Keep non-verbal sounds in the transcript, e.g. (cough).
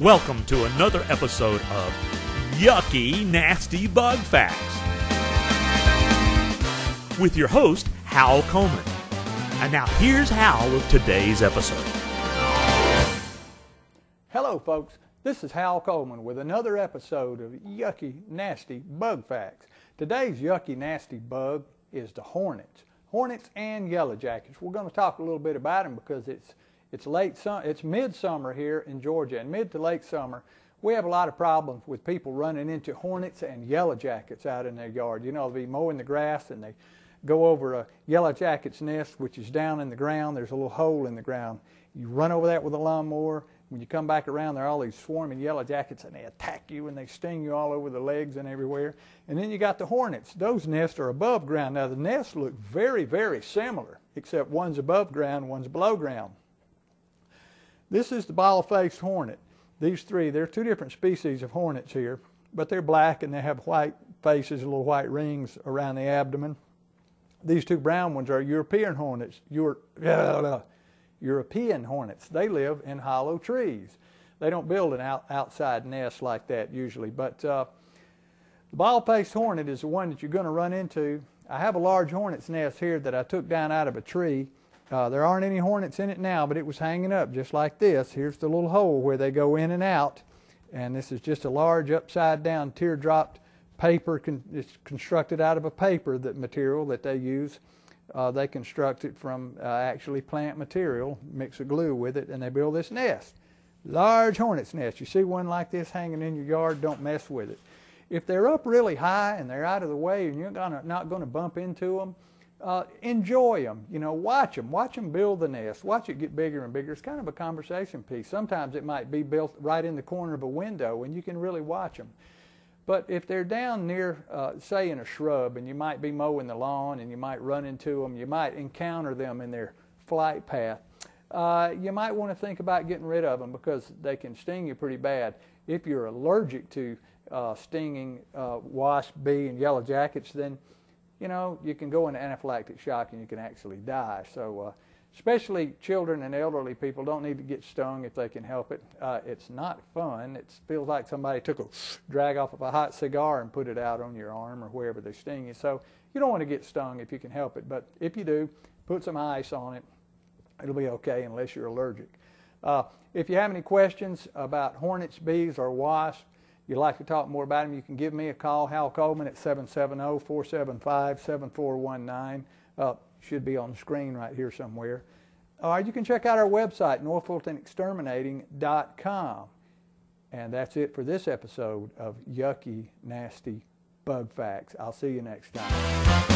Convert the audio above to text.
Welcome to another episode of Yucky Nasty Bug Facts with your host, Hal Coleman. And now here's Hal with today's episode. Hello, folks. This is Hal Coleman with another episode of Yucky Nasty Bug Facts. Today's yucky nasty bug is the hornets. Hornets and yellow jackets. We're going to talk a little bit about them because it's it's late summer, it's midsummer here in Georgia, and mid to late summer, we have a lot of problems with people running into hornets and yellow jackets out in their yard. You know, they'll be mowing the grass and they go over a yellow jacket's nest, which is down in the ground. There's a little hole in the ground. You run over that with a lawnmower. When you come back around, there are all these swarming yellow jackets, and they attack you and they sting you all over the legs and everywhere. And then you got the hornets. Those nests are above ground. Now, the nests look very, very similar, except one's above ground, one's below ground. This is the bald-faced hornet. These three, there are two different species of hornets here, but they're black and they have white faces, little white rings around the abdomen. These two brown ones are European hornets. Euro, (clears throat) European hornets. They live in hollow trees. They don't build an out, outside nest like that usually, but uh, the bald-faced hornet is the one that you're going to run into. I have a large hornet's nest here that I took down out of a tree uh, there aren't any hornets in it now, but it was hanging up just like this. Here's the little hole where they go in and out. And this is just a large upside down teardrop paper. Con- it's constructed out of a paper that material that they use. Uh, they construct it from uh, actually plant material, mix a glue with it, and they build this nest. Large hornet's nest. You see one like this hanging in your yard, don't mess with it. If they're up really high and they're out of the way and you're gonna, not going to bump into them, uh, enjoy them. You know, watch them. Watch them build the nest. Watch it get bigger and bigger. It's kind of a conversation piece. Sometimes it might be built right in the corner of a window, and you can really watch them. But if they're down near, uh, say, in a shrub, and you might be mowing the lawn, and you might run into them, you might encounter them in their flight path. Uh, you might want to think about getting rid of them because they can sting you pretty bad. If you're allergic to uh, stinging uh, wasp, bee, and yellow jackets, then you know, you can go into anaphylactic shock and you can actually die. So, uh, especially children and elderly people don't need to get stung if they can help it. Uh, it's not fun. It feels like somebody took a drag off of a hot cigar and put it out on your arm or wherever they sting you. So, you don't want to get stung if you can help it. But if you do, put some ice on it. It'll be okay unless you're allergic. Uh, if you have any questions about hornets, bees, or wasps, you'd like to talk more about him, you can give me a call, Hal Coleman, at 770-475-7419. Uh, should be on the screen right here somewhere. Or you can check out our website, northfultonexterminating.com. And that's it for this episode of Yucky, Nasty Bug Facts. I'll see you next time.